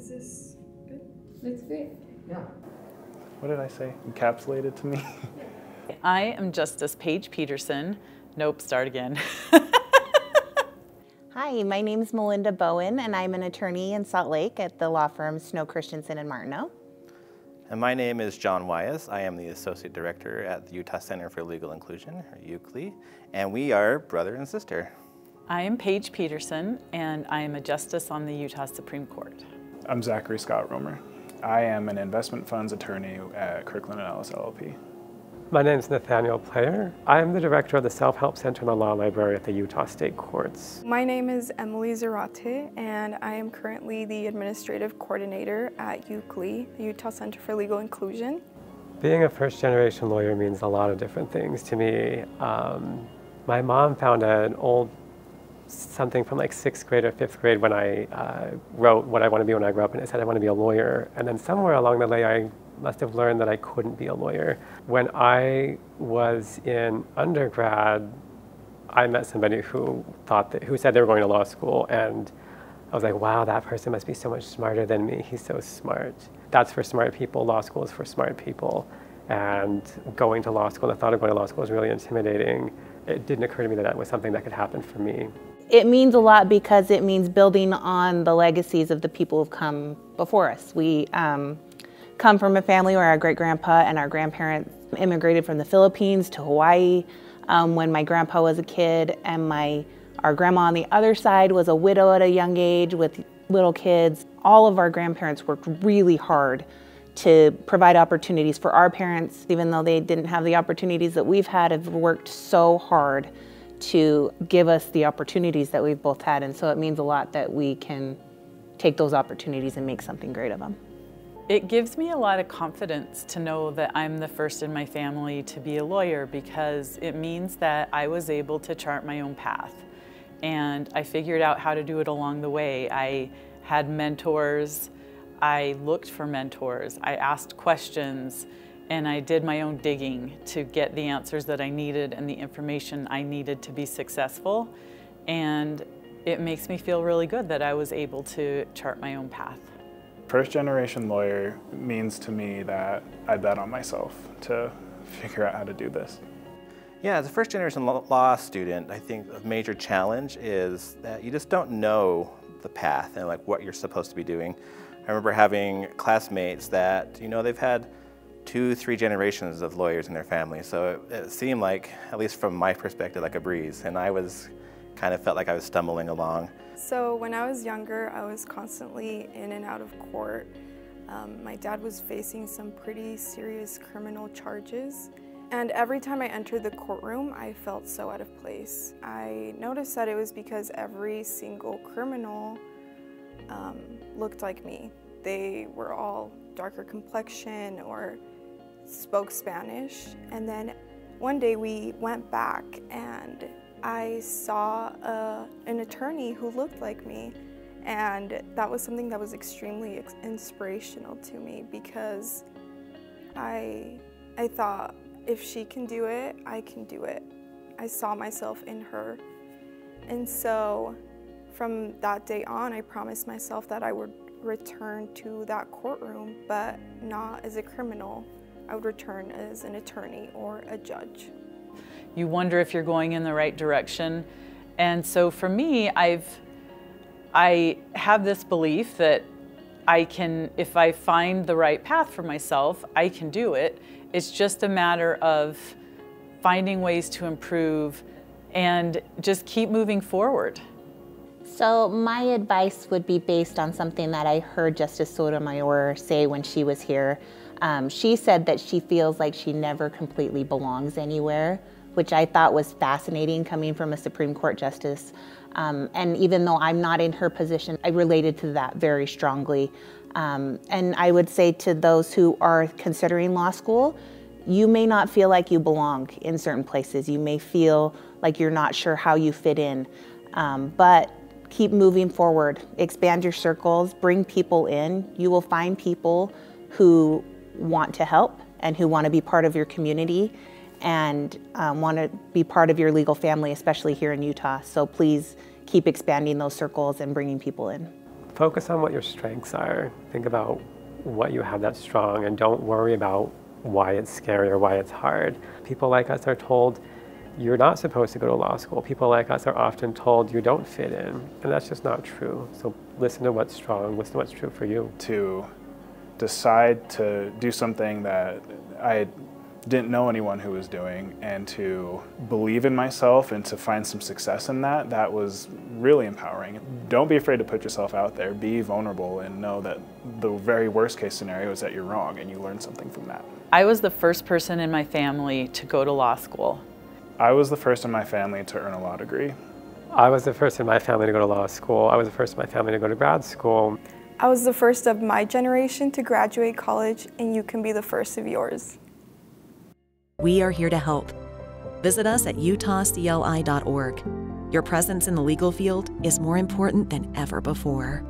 Is this good? That's great. Yeah. What did I say? Encapsulated to me? I am Justice Paige Petersen. Nope, start again. Hi, my name is Melinda Bowen, and I'm an attorney in Salt Lake at the law firm Snow Christensen and Martineau. And my name is John Wyas. I am the Associate Director at the Utah Center for Legal Inclusion, or UCLI, and we are brother and sister. I am Paige Petersen, and I am a justice on the Utah Supreme Court. I'm Zachary Scott Romer. I am an investment funds attorney at Kirkland & Ellis LLP. My name is Nathaniel Player. I am the director of the Self-Help Center in the Law Library at the Utah State Courts. My name is Emily Zarate, and I am currently the administrative coordinator at UCLI, the Utah Center for Legal Inclusion. Being a first-generation lawyer means a lot of different things to me. Um, my mom found an old something from like sixth grade or fifth grade when I uh, wrote what I want to be when I grow up, and it said I want to be a lawyer. And then somewhere along the way, I must have learned that I couldn't be a lawyer. When I was in undergrad, I met somebody who thought that, who said they were going to law school, and I was like, wow, that person must be so much smarter than me. He's so smart. That's for smart people. Law school is for smart people. And going to law school, the thought of going to law school was really intimidating. It didn't occur to me that that was something that could happen for me. It means a lot because it means building on the legacies of the people who've come before us. We um, come from a family where our great grandpa and our grandparents immigrated from the Philippines to Hawaii um, when my grandpa was a kid, and my our grandma on the other side was a widow at a young age with little kids. All of our grandparents worked really hard to provide opportunities for our parents, even though they didn't have the opportunities that we've had, have worked so hard to give us the opportunities that we've both had. And so it means a lot that we can take those opportunities and make something great of them. It gives me a lot of confidence to know that I'm the first in my family to be a lawyer because it means that I was able to chart my own path. And I figured out how to do it along the way. I had mentors, I looked for mentors, I asked questions, and I did my own digging to get the answers that I needed and the information I needed to be successful. And it makes me feel really good that I was able to chart my own path. First generation lawyer means to me that I bet on myself to figure out how to do this. Yeah, as a first generation law student, I think a major challenge is that you just don't know the path and like what you're supposed to be doing. I remember having classmates that, you know, they've had two, three generations of lawyers in their family. So it, it seemed like, at least from my perspective, like a breeze. And I was kind of felt like I was stumbling along. So when I was younger, I was constantly in and out of court. Um, my dad was facing some pretty serious criminal charges. And every time I entered the courtroom, I felt so out of place. I noticed that it was because every single criminal um, looked like me. They were all darker complexion or spoke Spanish. And then one day we went back and I saw a, an attorney who looked like me and that was something that was extremely inspirational to me because I, I thought if she can do it, I can do it. I saw myself in her. And so from that day on, I promised myself that I would return to that courtroom, but not as a criminal. I would return as an attorney or a judge. You wonder if you're going in the right direction. And so for me, I've I have this belief that I can, if I find the right path for myself, I can do it. It's just a matter of finding ways to improve and just keep moving forward. So my advice would be based on something that I heard Justice Sotomayor say when she was here. Um, she said that she feels like she never completely belongs anywhere which I thought was fascinating coming from a Supreme Court justice. Um, and even though I'm not in her position, I related to that very strongly. Um, and I would say to those who are considering law school, you may not feel like you belong in certain places. You may feel like you're not sure how you fit in. Um, but keep moving forward, expand your circles, bring people in. You will find people who want to help and who want to be part of your community and um, want to be part of your legal family, especially here in Utah. So please keep expanding those circles and bringing people in. focus on what your strengths are. Think about what you have that's strong and don't worry about why it's scary or why it's hard. People like us are told you're not supposed to go to law school. People like us are often told you don't fit in, and that's just not true. So listen to what's strong, listen to what's true for you. To decide to do something that I didn't know anyone who was doing and to believe in myself and to find some success in that, that was really empowering. Don't be afraid to put yourself out there, be vulnerable and know that the very worst case scenario is that you're wrong and you learn something from that. I was the first person in my family to go to law school. I was the first in my family to earn a law degree. I was the first in my family to go to law school. I was the first in my family to go to grad school. I was the first of my generation to graduate college, and you can be the first of yours. We are here to help. Visit us at utahcli.org. Your presence in the legal field is more important than ever before.